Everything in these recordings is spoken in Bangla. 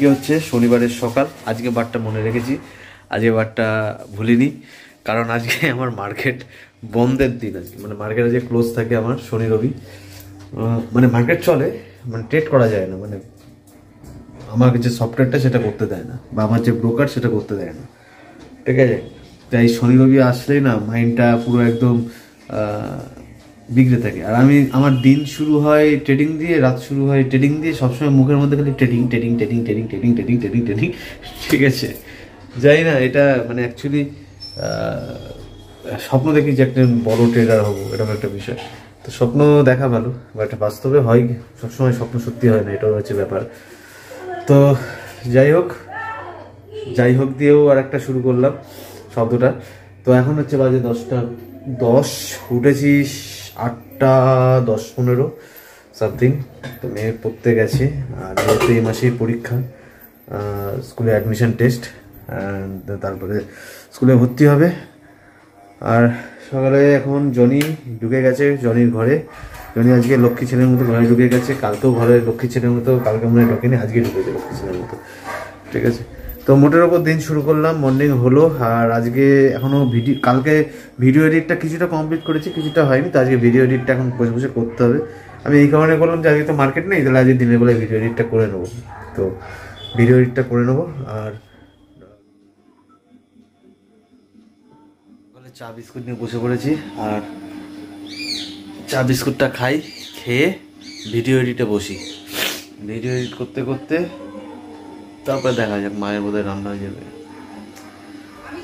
আজকে হচ্ছে শনিবারের সকাল। আজকে বারটা মনে রেখেছি। আজকে বারটা ভুলিনি। কারণ আজকে আমার মার্কেট বন্ধের দিন আজকে। মানে মার্কেট আজকে ক্লোজ থাকে আমার শনি, রবি। মানে মার্কেট চলে মানে ট্রেড করা যায় না। মানে আমাকে যে সফটওয়্যারটা সেটা করতে দেয় না, বা আমার যে ব্রোকার সেটা করতে দেয় না। ঠিক আছে? তাই শনি, রবি আসলেই না মাইন্ডটা পুরো একদম বিগড়ে থাকে। আর আমি, আমার দিন শুরু হয় ট্রেডিং দিয়ে, রাত শুরু হয় ট্রেডিং দিয়ে, সবসময় মুখের মধ্যে খালি trading trading trading trading trading trading trading trading ঠিক আছে? যাই না, এটা মানে অ্যাকচুয়ালি স্বপ্ন দেখি যে একটা বড় ট্রেডার হব, এরকম একটা বিষয়। তো স্বপ্ন দেখা ভালো, বা এটা বাস্তবে হয়, সবসময় স্বপ্ন সত্যি হয় না, এটাও হচ্ছে ব্যাপার। তো যাই হোক যাই হোক দিয়েও আর একটা শুরু করলাম, শব্দটা। তো এখন হচ্ছে বাজে দশটা দশ উঠেছি আটটা দশ পনেরো সামথিং তো মেয়ে পড়তে গেছে, আর যেহেতু এই মাসেই পরীক্ষা স্কুলে অ্যাডমিশন টেস্ট তারপরে স্কুলে ভর্তি হবে। আর সকালে এখন জনি ঢুকে গেছে, জনির ঘরে। জনি আজকে লক্ষ্মী ছেলের মতো ঘরে ঢুকে গেছে, কালকেও ঘরে লক্ষ্মী ছেলের মতো, কালকে মনে ঢোকেনি, আজকে ঢুকেছে লক্ষ্মী ছেলের মতো। ঠিক আছে? তো মোটের ওপর দিন শুরু করলাম মর্নিং হলো, আর আজকে এখনও ভিডিও কালকে ভিডিও এডিটটা কিছুটা কমপ্লিট করেছি, কিছুটা হয়নি, তো আজকে ভিডিও এডিটটা এখন বসে বসে করতে হবে। আমি এই কারণে করলাম যে আজকে তো মার্কেট নেই, তাহলে আজকে দিনের বেলায় ভিডিও এডিটটা করে নেব। তো ভিডিও এডিটটা করে নেব, আর চা বিস্কুট নিয়ে বসে পড়েছি, আর চা বিস্কুটটা খাই, খেয়ে ভিডিও এডিটে বসি। ভিডিও এডিট করতে করতে তারপরে দেখা যাক, মায়ের বোধহয় রান্না হয়ে যাবে।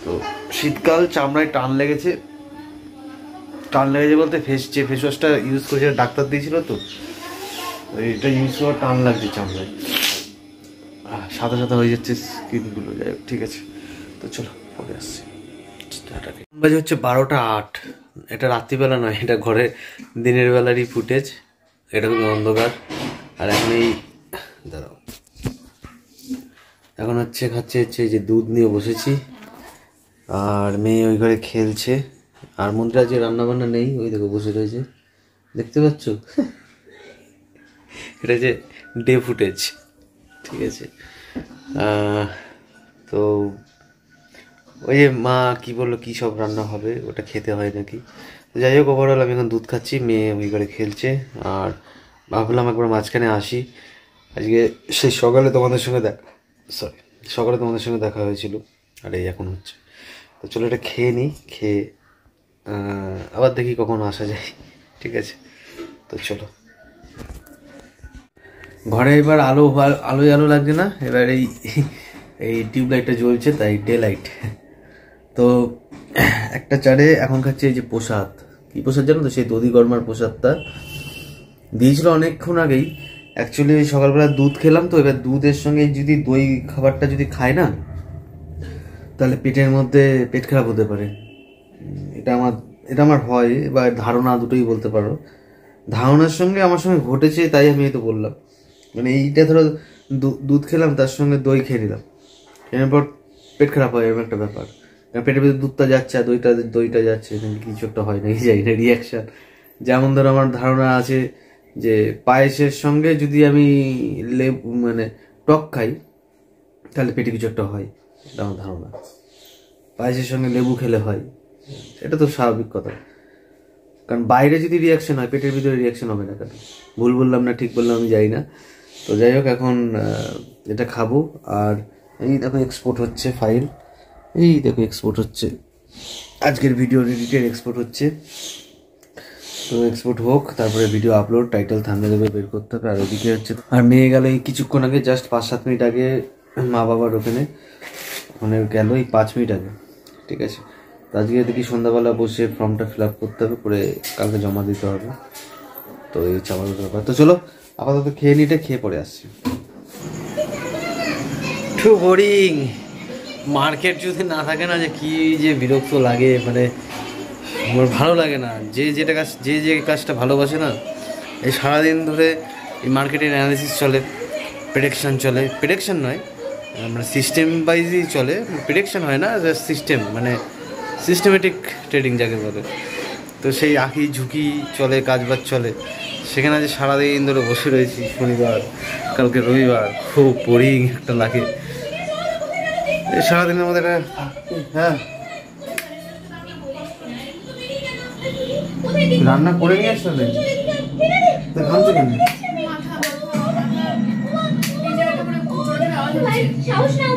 তো শীতকাল চামড়ায় টান লেগেছে। টান লেগেছে বলতে ফেস যে ফেস ওয়াশটা ইউজ করেছে ডাক্তার দিয়েছিল তো এটা ইউজ করার টান লাগছে চামড়ায়। সাদা সাদা হয়ে যাচ্ছে স্কিনগুলো যাই হোক, ঠিক আছে। তো চলো, পরে আসছি। বাজে হচ্ছে বারোটা আট। এটা রাত্রিবেলা নয়, এটা ঘরে দিনের বেলারই ফুটেজ এটা খুবই অন্ধকার। আর এখন এই দাঁড়াও। এখন হচ্ছে খাচ্ছে হচ্ছে যে দুধ নিয়ে বসেছি। আর মেয়ে ওই ঘরে খেলছে। আর মন্দিরে আজকে রান্না বান্না নেই, ওই দেখো বসে রয়েছে। দেখতে পাচ্ছ? এটা যে ডে ফুটেজ। ঠিক আছে। তো ওই যে মা কি বলল, কি সব রান্না হবে? ওটা খেতে হয় নাকি? তো যাই হোক ওভারঅল আমি এখন দুধ খাচ্ছি, মেয়ে ওই ঘরে খেলছে। আর ভাবলাম একবার মাঝখানে আসি। আজকে সেই সকালে তোমাদের সঙ্গে দেখা সরি সকালে তোমাদের সঙ্গে দেখা হয়েছিল, আর এই এখন হচ্ছে। তো চলো এটা খেয়ে নিই, খেয়ে আবার দেখি কখন আসা যায়, ঠিক আছে? তো চলো। ঘরে এবার আলো আলোয় আলো লাগছে না? এবার এই এই টিউবলাইটটা জ্বলছে, তাই ডে লাইট। তো একটা চারে এখন খাচ্ছে এই যে প্রসাদ। কি প্রসাদ জানো তো? সেই দধি গরমার প্রসাদটা। দিয়েছিল অনেকক্ষণ আগেই। অ্যাকচুয়ালি ওই সকালবেলা দুধ খেলাম তো, এবার দুধের সঙ্গে যদি দই খাবারটা যদি খায় না, তাহলে পেটের মধ্যে পেট খারাপ হতে পারে। এটা আমার এটা আমার হয়, বা ধারণা দুটোই বলতে পারো। ধারণার সঙ্গে আমার সঙ্গে ঘটেছে, তাই আমি তো বললাম। মানে এইটা ধরো দুধ খেলাম, তার সঙ্গে দই খেয়ে নিলাম। এরপর পেট খারাপ হয়, এরকম একটা ব্যাপার। পেটের ভিতরে দুধটা যাচ্ছে, আর দইটা দইটা যাচ্ছে কিছু একটা হয় নাকি যাই না রিয়াকশন যেমন ধরো আমার ধারণা আছে যে পায়েসের সঙ্গে যদি আমি লেবু মানে টক খাই, তাহলে পেটে কিছু একটা হয়, এটা আমার ধারণা। পায়েসের সঙ্গে লেবু খেলে হয়, এটা তো স্বাভাবিক কথা। কারণ বাইরে যদি রিয়াকশন হয়, পেটের ভিতরে রিয়াকশন হবে না কেন? ভুল বললাম না, ঠিক বললাম, আমি যাই না। তো যাই হোক, এখন এটা খাব। আর এই দেখো এক্সপোর্ট হচ্ছে ফাইল এই দেখো এক্সপোর্ট হচ্ছে। আজকের ভিডিও এডিটের এক্সপোর্ট হচ্ছে। তো এক্সপোর্ট হোক, তারপরে ভিডিও আপলোড টাইটেল থামলে দেবে বের করতে হবে, আর ওদিকে হচ্ছে, আর মেয়ে গেল এই কিছুক্ষণ আগে জাস্ট পাঁচ সাত মিনিট আগে মা বাবার ওখানে ওখানে গেল এই পাঁচ মিনিট আগে, ঠিক আছে? তো আজকে দেখি সন্ধ্যাবেলা বসে ফর্মটা ফিল আপ করতে হবে, করে কালকে জমা দিতে হবে। তো এই হচ্ছে আমাদের ব্যাপার। তো চলো, আপাতত খেয়ে নিতে খেয়ে পরে আসছি। টু বোরিং মার্কেট যদি না থাকে না, যে কি যে বিরক্ত লাগে মানে আমার ভালো লাগে না। যে যেটা কাজ, যে যে কাজটা ভালোবাসে না, এই সারাদিন ধরে এই মার্কেটের অ্যানালিসিস চলে প্রেডিকশান চলে। প্রেডিকশান নয় মানে সিস্টেম ওয়াইজই চলে। প্রেডিকশান হয় না সিস্টেম মানে সিস্টেমেটিক ট্রেডিং যাকে বলে। তো সেই আঁকি ঝুঁকি চলে, কাজবাজ চলে। সেখানে আজ সারাদিন ধরে বসে রয়েছি, শনিবার, কালকে রবিবার, খুব বোরিং একটা লাগে। সারাদিনের মধ্যে একটা হ্যাঁ। রান্না করে নিয়ে আসলে তা ঘামছো কেন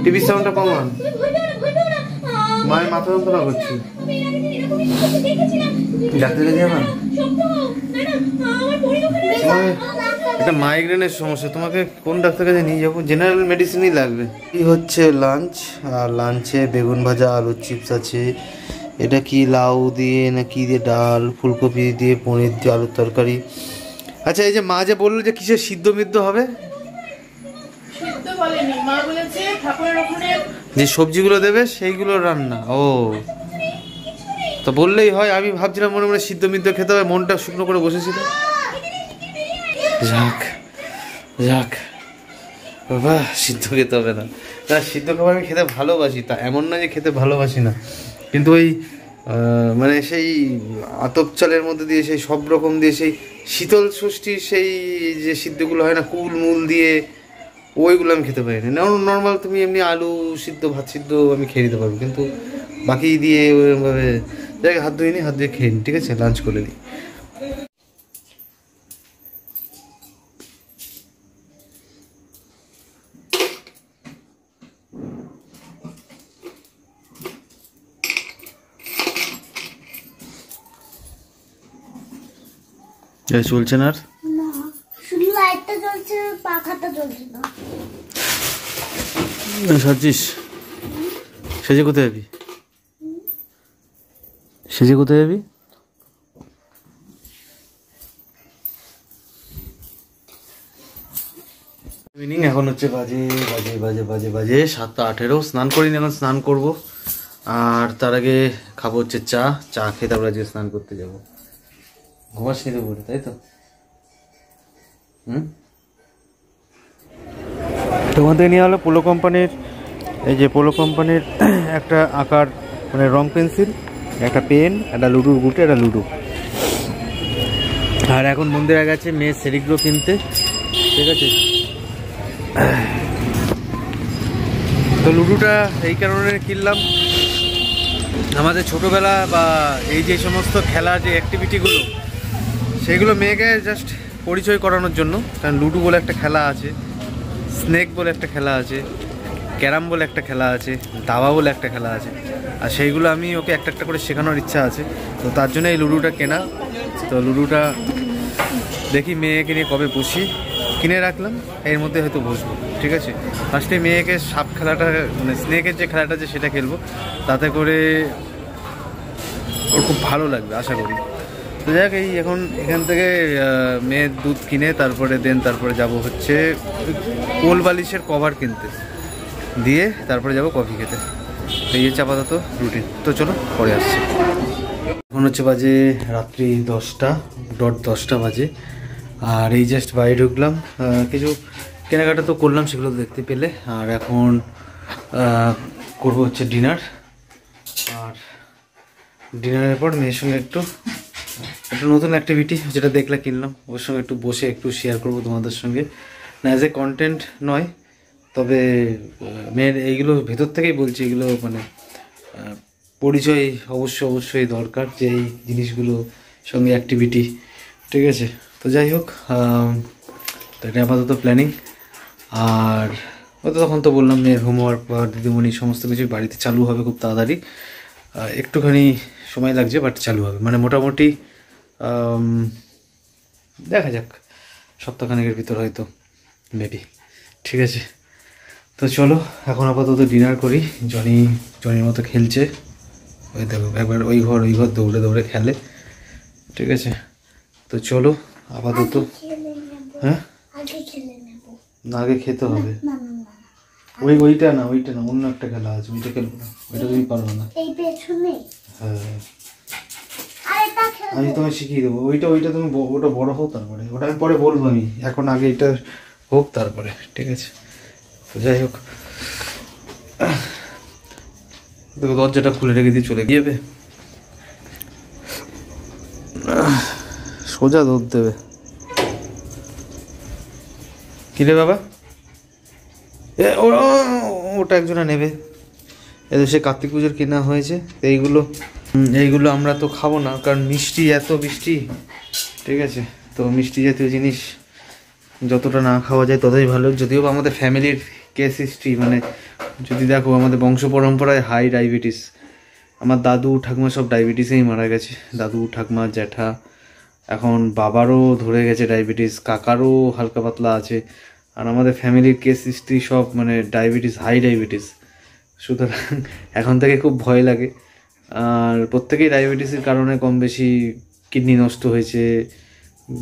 টিভি সাউন্ডটা কমান মায়ের মাথা যন্ত্রণা করছে। ডাক্তার কাছে যাবা তোমার একটা মাইগ্রেনের সমস্যা। তোমাকে কোন ডাক্তার কাছে নিয়ে যাব? জেনারেল মেডিসিনই লাগবে। কি হচ্ছে লাঞ্চ আর লাঞ্চে বেগুন ভাজা, আলুর চিপস আছে। এটা কি লাউ দিয়ে না কি দিয়ে ডাল ফুলকপি দিয়ে পনির দিয়ে আলুর তরকারি? আচ্ছা এই যে মা যে বলল যে কিসের সিদ্ধ মিদ্ধ হবে? যে সবজিগুলো দেবে সেইগুলো রান্না। ও। তো বললেই হয় আমি ভাবছিলাম মনে মনে সিদ্ধ মিদ্ধ খেতে হবে মনটা শুকনো করে বসেছিল। যাক যাক। বাবা সিদ্ধ খেতে হবে না। না সিদ্ধ খাবার আমি খেতে ভালোবাসি তা এমন না যে খেতে ভালোবাসি না। কিন্তু ওই মানে সেই আতপ চালের মধ্যে দিয়ে সেই সব রকম দিয়ে সেই শীতল ষষ্ঠীর সেই যে সিদ্ধগুলো হয় না, কুল, মূল দিয়ে, ওইগুলো আমি খেতে পারি না নর্মাল তুমি এমনি আলু সিদ্ধ, ভাত সিদ্ধ আমি খেয়ে দিতে পারব, কিন্তু বাকি দিয়ে ওইরকমভাবে দেখ হাত ধুয়ে নিই হাত ধুয়ে খেয়ে নিই ঠিক আছে? লাঞ্চ করে নিই এই চলছে না আর? না শুধু লাইটটা জ্বলছে পাখাটা জ্বলছে না। সাজিস। সেজে কোথায় যাবি? সেজে কোথায় যাবি? ইভিনিং এখন হচ্ছে বাজে বাজে বাজে বাজে বাজে। সাতটা আঠেরো স্নান করিনি এখন স্নান করব। আর তার আগে খাব হচ্ছে চা। চা খেয়ে তারপরে আজকে স্নান করতে যাব। ঘুমাস নিতে বলে, তাই তো? হুম? থেকে নিয়ে হলো পোলো কোম্পানির, এই যে পোলো কোম্পানির একটা আকার মানে রং পেন্সিল, একটা পেন, একটা লুডুর গুটে, একটা লুডু। আর এখন মন্দিরে গেছে মেয়ে সেরিগ্রো কিনতে, ঠিক আছে? তো লুডুটা এই কারণে কিনলাম। আমাদের ছোটবেলা বা এই যে সমস্ত খেলা যে অ্যাক্টিভিটিগুলো সেগুলো মেয়েকে জাস্ট পরিচয় করানোর জন্য, কারণ লুডো বলে একটা খেলা আছে, স্নেক বলে একটা খেলা আছে, ক্যারাম বলে একটা খেলা আছে, দাবা বলে একটা খেলা আছে, আর সেইগুলো আমি ওকে একটা একটা করে শেখানোর ইচ্ছা আছে। তো তার জন্য এই লুডোটা কেনা। তো লুডোটা দেখি মেয়েকে নিয়ে কবে বসি কিনে রাখলাম, এর মধ্যে হয়তো বসবো, ঠিক আছে? ফার্স্টে মেয়েকে সাপ খেলাটা মানে স্নেকের যে খেলাটা আছে সেটা খেলব। তাতে করে ওর খুব ভালো লাগবে, আশা করি। তো যাক, এই এখন এখান থেকে মেয়ের দুধ কিনে তারপরে দেন, তারপরে যাব হচ্ছে কোল বালিশের কভার কিনতে। দিয়ে তারপরে যাব কফি খেতে। তো এই হচ্ছে আপাতত রুটিন তো চলো, পরে আসছি। এখন হচ্ছে বাজে রাত্রি দশটা, ডট দশটা বাজে। আর এই জাস্ট বাড়ি ঢুকলাম। কিছু কেনাকাটা তো করলাম, সেগুলো দেখতে পেলে। আর এখন করব হচ্ছে ডিনার আর ডিনারের পর মেয়ের সঙ্গে একটু একটা নতুন অ্যাক্টিভিটি যেটা দেখলে কিনলাম। ওর সঙ্গে একটু বসে একটু শেয়ার করব তোমাদের সঙ্গে। না অ্যাজ এ কন্টেন্ট নয়, তবে মেয়ের এইগুলো ভেতর থেকেই বলছি, এগুলো মানে পরিচয় অবশ্যই অবশ্যই দরকার যে এই জিনিসগুলো সঙ্গে অ্যাক্টিভিটি ঠিক আছে? তো যাই হোক তো এটা আপাতত প্ল্যানিং আর হয়তো তখন তো বললাম, মেয়ের হোমওয়ার্ক বা দিদিমণি সমস্ত কিছু বাড়িতে চালু হবে খুব তাড়াতাড়ি। একটুখানি সময় লাগছে বাট চালু হবে। মানে মোটামুটি দেখা যাক সপ্তাহখানেকের ভিতর হয়তো মেবি ঠিক আছে? তো চলো এখন আপাতত ডিনার করি জনি জনির মতো খেলছে। ওই দেখো একবার ওই ঘর ওই ঘর দৌড়ে দৌড়ে খেলে ঠিক আছে? তো চলো আপাতত হ্যাঁ? আগে না আগে খেতে হবে। ওই ওইটা না ওইটা না অন্য একটা খেলা আছে ওইটা খেলব না ওইটা তুমি পারবে না। হ্যাঁ। আমি তোমায় শিখিয়ে দেবো। ওইটা ওইটা তুমি ওটা বড় হোক তারপরে। ওটা আমি পরে বলব আমি। এখন আগে এটা হোক তারপরে ঠিক আছে? যাই হোক। দেখো দরজাটা খুলে রেখে দিয়ে চলে গিয়ে সোজা দৌড় দেবে কিরে বাবা? এ, ওটা একজনা নেবে। এদের সে কার্তিক পুজোর কেনা হয়েছে এইগুলো এইগুলো আমরা তো খাব না, কারণ মিষ্টি এত মিষ্টি। ঠিক আছে? তো মিষ্টি জাতীয় জিনিস যতটা না খাওয়া যায় ততই ভালো। যদিও আমাদের ফ্যামিলির কেস হিস্ট্রি মানে যদি দেখো আমাদের বংশ পরম্পরায় হাই ডায়াবেটিস আমার দাদু, ঠাকুমা সব ডায়াবেটিসেই মারা গেছে। দাদু, ঠাকুমা, জ্যাঠা, এখন বাবারও ধরে গেছে ডায়াবেটিস কাকারও হালকা পাতলা আছে। আর আমাদের ফ্যামিলির কেস হিস্ট্রি সব মানে ডায়াবেটিস হাই ডায়াবেটিস সুতরাং এখন থেকে খুব ভয় লাগে। আর প্রত্যেকেই ডায়াবেটিসের কারণে কম বেশি কিডনি নষ্ট হয়েছে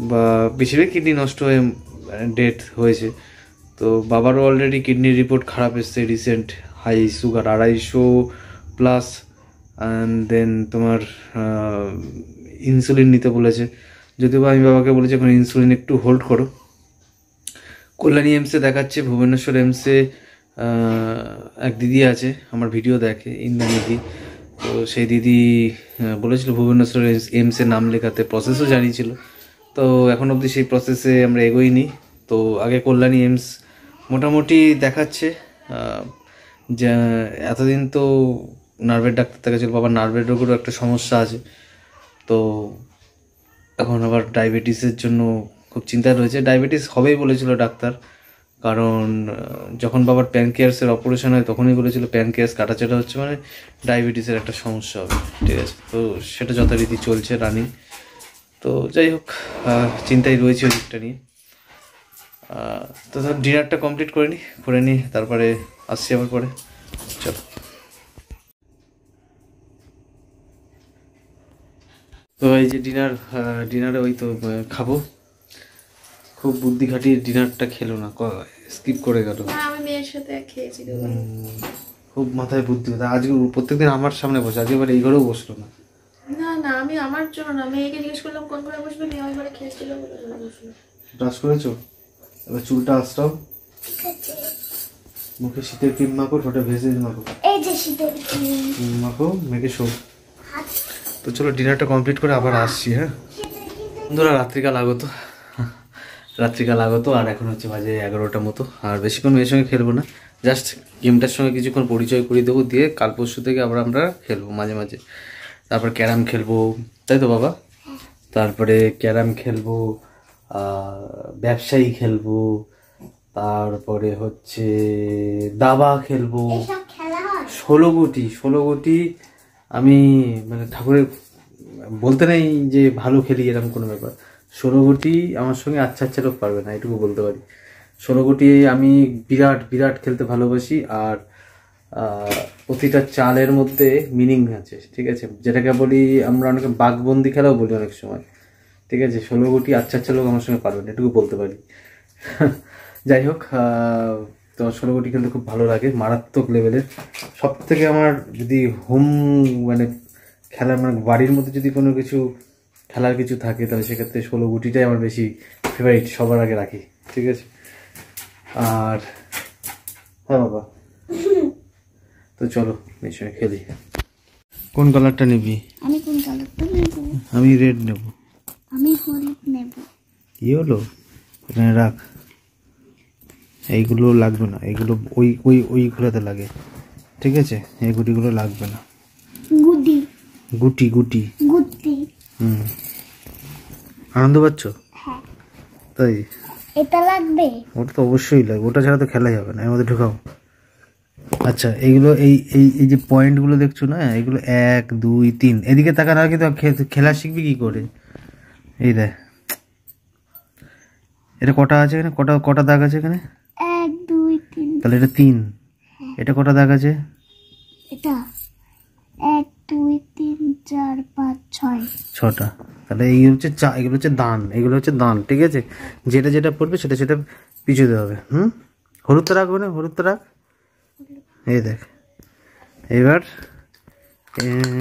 বা বেশিরভাগ কিডনি নষ্ট হয়ে ডেথ হয়েছে। তো বাবারও অলরেডি কিডনির রিপোর্ট খারাপ এসছে রিসেন্ট হাই সুগার আড়াইশো প্লাস অ্যান্ড দেন তোমার ইনসুলিন নিতে বলেছে। যদিও আমি বাবাকে বলেছি, এখন ইনসুলিন একটু হোল্ড করো। কল্যাণী এমসে দেখাচ্ছে, ভুবনেশ্বর এমসে এক দিদি আছে, আমার ভিডিও দেখে ইন্দা দিদি তো সেই দিদি বলেছিল ভুবনেশ্বর এমসে নাম লেখাতে প্রসেসও জানিয়েছিল। তো এখন অবধি সেই প্রসেসে আমরা এগোইনি। তো আগে কল্যাণী এমস মোটামুটি দেখাচ্ছে। যে, এতদিন তো নার্ভের ডাক্তার দেখাচ্ছিল বাবার নার্ভের রোগেরও একটা সমস্যা আছে। তো এখন আবার ডায়াবেটিসের জন্য খুব চিন্তা রয়েছে। ডায়াবেটিস হবেই বলেছিল ডাক্তার। কারণ যখন বাবার প্যানকেয়ার্সের অপারেশন হয়, তখনই বলেছিল প্যানকেয়ার্স কাটাচাটা হচ্ছে মানে ডায়াবেটিসের একটা সমস্যা হবে। ঠিক আছে? তো সেটা যথারীতি চলছে রানিং তো যাই হোক চিন্তায় রয়েছে ওই দিকটা নিয়ে তো ধর ডিনারটা কমপ্লিট করে নিই করে নিই তারপরে আসছি আবার পরে। চলো। তো এই যে ডিনার ডিনারে ওই তো খাব। খুব বুদ্ধি খাটিয়ে ডিনারটা খেলো না স্কিপ করে গেল। আমি মেয়ের সাথে খেয়েছি খুব মাথায় বুদ্ধি হতো আজকে প্রত্যেকদিন আমার সামনে বসে আজকে এবার এই ঘরেও বসল না। না না আমি আমার জন্য না মেয়েকে জিজ্ঞেস করলাম কোন ঘরে বসবে? মেয়ে ওই ঘরে খেয়েছিল বলে ওই ঘরে বসল। ব্রাশ করেছ? এবার চুলটা মুখে শীতের ক্রিম মাখো ঠোঁটে ভেজে মাখো। এই যে শীতের ক্রিম। ক্রিম মাখো মেখে শো তো চলো ডিনারটা কমপ্লিট করে আবার আসছি হ্যাঁ। বন্ধুরা রাত্রিকাল আগত। রাত্রিকাল আগত আর এখন হচ্ছে বাজে এগারোটার মতো। আর বেশিক্ষণ মেয়ের সঙ্গে খেলব না। জাস্ট গেমটার সঙ্গে কিছুক্ষণ পরিচয় করিয়ে দেবো দিয়ে কাল পরশু থেকে আবার আমরা খেলব মাঝে মাঝে। তারপর ক্যারাম খেলব তাই তো বাবা? তারপরে ক্যারাম খেলব ব্যবসায়ী খেলব তারপরে হচ্ছে দাবা খেলব। ষোলো গুটি ষোলো গুটি আমি মানে ঠাকুরের বলতে নেই যে ভালো খেলি এরকম কোনো ব্যাপার। ষোলো গুটি আমার সঙ্গে আচ্ছা আচ্ছা লোক পারবে না, এটুকু বলতে পারি। ষোলো গুটি আমি বিরাট বিরাট খেলতে ভালোবাসি আর প্রতিটা চালের মধ্যে মিনিং আছে, ঠিক আছে? যেটাকে বলি আমরা অনেকে বাঘবন্দি খেলাও বলি অনেক সময়, ঠিক আছে? ষোলো গুটি আচ্ছা আচ্ছা লোক আমার সঙ্গে পারবে না, এটুকু বলতে পারি। যাই হোক তো ষোলো গুটি খেলতে খুব ভালো লাগে, মারাত্মক লেভেলের। সব থেকে আমার যদি হোম মানে খেলা মানে বাড়ির মধ্যে যদি কোনো কিছু খেলার কিছু থাকে তাহলে সেক্ষেত্রে ষোলো গুটিটাই আমার বেশি ফেভারিট সবার আগে রাখি ঠিক আছে? আর হ্যাঁ বাবা। তো চলো নিশ্চয়ই খেলি। কোন কালারটা নিবি? আমি কোন কালারটা নেব? আমি রেড নেব। আমি হলুদ নেব। কি হলো? এখানে রাখ। এইগুলো লাগবে না এইগুলো ওই ওই ওইগুলোতে লাগে ঠিক আছে? এই গুটিগুলো লাগবে না। গুটি। গুটি গুড্ডি হুম। আনন্দ পাচ্ছ? হ্যাঁ। তাই? এটা লাগবে? ওটা তো অবশ্যই লাগবে। ওটা ছাড়া তো খেলাই হবে না এর মধ্যে ঢুকাও। আচ্ছা এইগুলো এই এই এই যে পয়েন্টগুলো দেখছ না এগুলো এক দুই তিন। এদিকে তাকা না কিন্তু খেলা শিখবি কি করে? এই দেখ। এটা কটা আছে এখানে? কটা কটা দাগ আছে এখানে? এক দুই তিন। তাহলে এটা তিন। এটা কটা দাগ আছে? এটা। চার, পাঁচ, ছয়। ছটা। তাহলে এই হচ্ছে চা, এগুলো হচ্ছে দান, এগুলো হচ্ছে দান, ঠিক আছে? যেটা যেটা পড়বে সেটা সেটা পিছুতে হবে, হুম? হলুদটা রাখবে না, হলুদটা রাখ। এই দেখ। এবার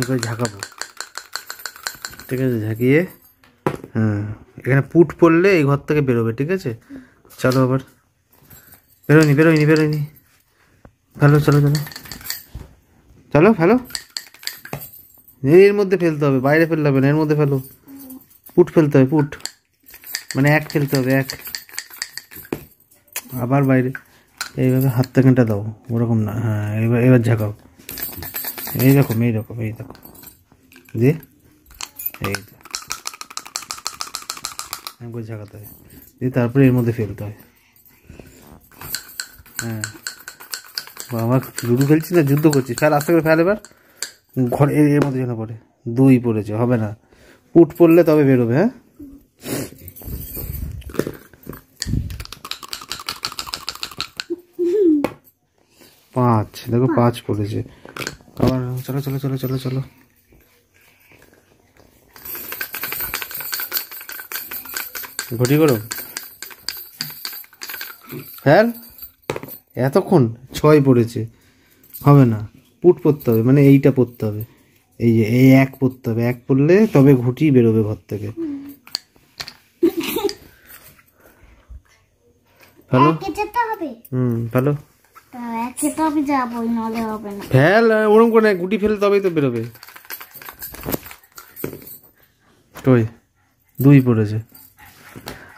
করে ঝাঁকাবো। ঠিক আছে, ঝাঁকিয়ে হ্যাঁ এখানে পুট পড়লে এই ঘর থেকে বেরোবে, ঠিক আছে? চলো আবার। বেরোয়নি বেরোয়নি বেরোয়নি। ফেলো চলো চলো। চলো ফেলো এর মধ্যে ফেলতে হবে, বাইরে ফেলতে হবে না, এর মধ্যে ফেলো। পুট ফেলতে হবে, পুট। মানে এক ফেলতে হবে, এক। আবার বাইরে। এইভাবে হাত থেকে দাও, ওরকম না হ্যাঁ এবার এবার ঝাঁকাও। এইরকম এইরকম এই দেখো দিয়ে এই করে ঝাঁকাতে হয়। দিয়ে তারপরে এর মধ্যে ফেলতে হয়। হ্যাঁ। বাবা, লুডু খেলছিস না? যুদ্ধ করছিস? ফেল, আস্তে করে ফেল এবার। ঘর এর মধ্যে যেন পড়ে। দুই পড়েছে, হবে না। পুট পড়লে তবে বেরোবে হ্যাঁ? পাঁচ, দেখো পাঁচ পড়েছে। আবার চলো চলো চলো চলো চলো। ঘটি করো। ফেল এতক্ষণ ছয় পড়েছে, হবে না। পুট পড়তে হবে মানে এইটা পড়তে হবে। এই যে এই এক পড়তে হবে এক পড়লে তবে ঘুটি বেরোবে ঘর থেকে। হবে? হুম না। ফেল ওরম করে গুটি ফেলে তবেই তো বেরোবে। কই দুই পড়েছে।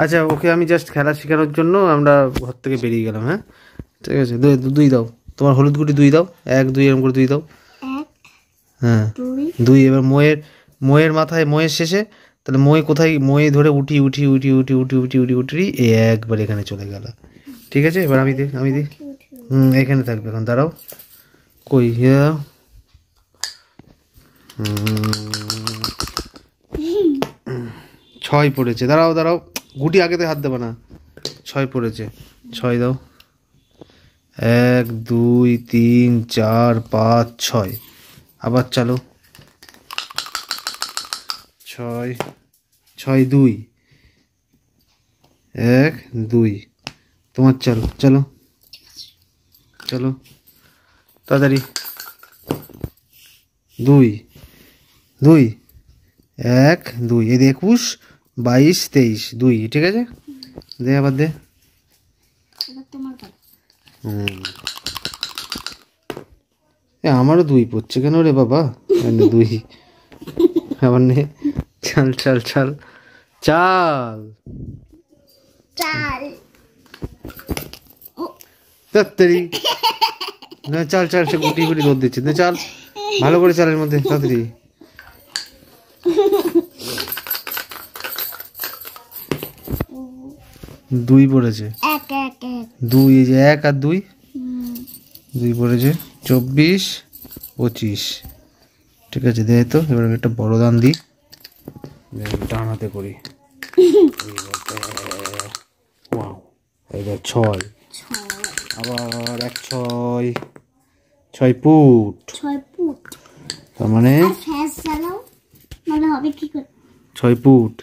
আচ্ছা ওকে আমি জাস্ট খেলা শেখানোর জন্য আমরা ঘর থেকে বেরিয়ে গেলাম হ্যাঁ? ঠিক আছে দুই দাও। তোমার হলুদ গুটি দুই দাও, এক, দুই, এরকম করে দুই দাও। হ্যাঁ দুই, এবার ময়ের ময়ের মাথায় ময়ের শেষে, তাহলে মই কোথায়, মই ধরে উঠি উঠি উঠি উঠি উঠি উঠি উঠি উঠি একবার এখানে চলে গেল। ঠিক আছে? এবার আমি দিই আমি দিই। হুম, এখানে থাকবে এখন, দাঁড়াও। কই দাও ছয় পড়েছে, দাঁড়াও দাঁড়াও। গুটি আগেতে হাত দেবে না। ছয় পড়েছে, ছয় দাও। এক, দুই, তিন, চার, পাঁচ, ছয়। আবার চালো। ছয় ছয়, দুই। এক, দুই। তোমার চলো। চলো। চলো। তাড়াতাড়ি। দুই। দুই। এক, দুই। এই একুশ, বাইশ, তেইশ। দুই। ঠিক আছে? দে আবার দে। তোমার। এ আমারও দুই পড়ছে কেন রে বাবা? দুই। আবার নে চাল চাল চাল। চাল। চাল। তাড়াতাড়ি না চাল চাল সে গুটি গুটি দৌড় দিচ্ছে। না চাল। ভালো করে চালের মধ্যে তাড়াতাড়ি। দুই পড়েছে। দুই এই যে এক আর দুই? দুই পড়েছে চব্বিশ পঁচিশ। ঠিক আছে দেয় তো এবার আমি একটা বড় দান দিই। দে, ডান হাতে করি। এবার ছয়। আবার এক ছয় ছয় ফুট ছয় ফুট তার মানে ছয় ফুট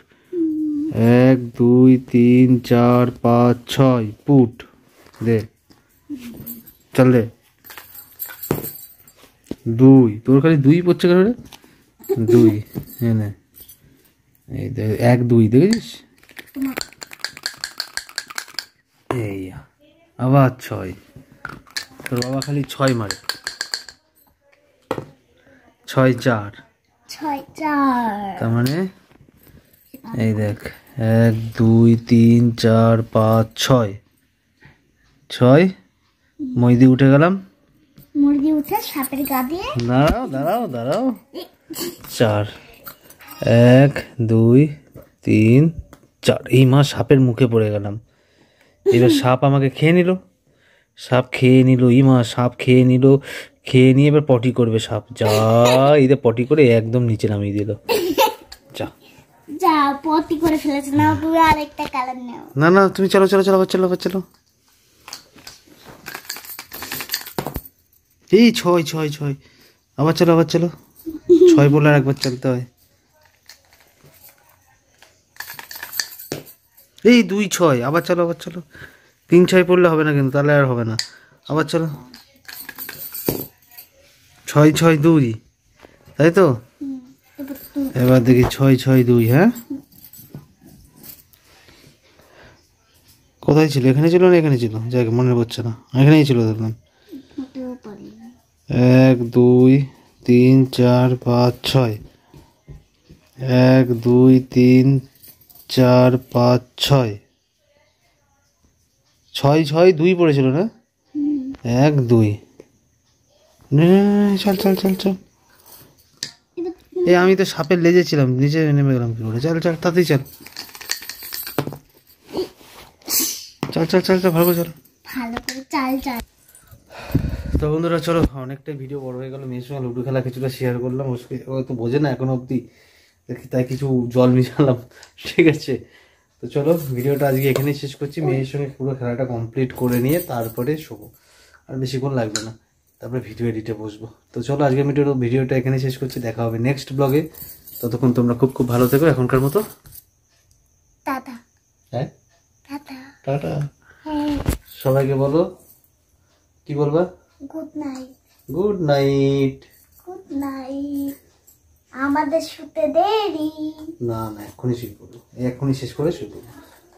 এক দুই তিন চার পাঁচ ছয় ফুট দে চল দে দুই। তোর খালি দুই পড়ছে কেন রে? দুই। হ্যাঁ নে। এই দে এক দুই দেখেছিস? এই আবার ছয়। তোর বাবা খালি ছয় মারে। ছয় চার। ছয় চার। তার মানে? এই দেখ এক দুই তিন চার পাঁচ ছয়। ছয়। মইদি উঠে গেলাম। মুরগি উঠে সাপের গা দিয়ে। দাঁড়াও দাঁড়াও দাঁড়াও। চার। এক দুই তিন চার। এই মা সাপের মুখে পড়ে গেলাম। এবার সাপ আমাকে খেয়ে নিল। সাপ খেয়ে নিল ই মা সাপ খেয়ে নিল। খেয়ে নিয়ে এবার পটি করবে সাপ। যা এদের পটি করে একদম নিচে নামিয়ে দিল। যা। যা পটি করে ফেলেছে। না তুমি আরেকটা কালার নেও। না না তুমি চলো চলো চলো চলো চলো। এই ছয় ছয় ছয়। আবার চলো আবার চলো। ছয় বলে আর একবার চলতে হয়। এই দুই, ছয়। আবার চলো আবার চলো। তিন, ছয় পড়লে হবে না কিন্তু, তাহলে আর হবে না। আবার চলো। ছয় ছয়, দুই। তাই তো? এবার দেখি, ছয় ছয়, দুই হ্যাঁ? কোথায় ছিল? এখানে ছিল না এখানে ছিল? যাই মনে পড়ছে না। এখানেই ছিল পারে এক, দুই, তিন, চার, পাঁচ, ছয়। এক, দুই, তিন, চার, পাঁচ, ছয়। ছয় ছয়, দুই পড়েছিল না? এক, দুই। চল চল চল চল। এ, আমি তো সাপের লেজে ছিলাম, নিচে নেমে গেলাম কি করে? চল চল তাতেই চল। চল চল চল চল, ভালো চল। ভালো করে চাল চাল। তো বন্ধুরা চলো অনেকটাই ভিডিও বড় হয়ে গেল। মেয়ের সঙ্গে লুডো খেলা কিছুটা শেয়ার করলাম। ও তো বোঝে না এখনও অবধি। দেখি তাই কিছু জল মিশালাম। ঠিক আছে। তো চলো ভিডিওটা আজকে এখানেই শেষ করছি। মেয়ের সঙ্গে পুরো খেলাটা কমপ্লিট করে নিয়ে তারপরে শোবো। আর বেশিক্ষণ লাগবে না। তারপরে ভিডিও এডিটে বসবো। তো চলো আজকে ভিডিও ভিডিওটা এখানেই শেষ করছি। দেখা হবে নেক্সট ব্লগে ততক্ষণ তোমরা খুব খুব ভালো থেকো। এখনকার মতো। টাটা। হ্যাঁ? টাটা। টাটা। হ্যাঁ। সবাইকে বলো। কি বলবা? Good night good night good night আমাদের শুতে দেরি। না না এখনই শুয়ে পড়ব এখনই শেষ করে শুয়ে পড়ব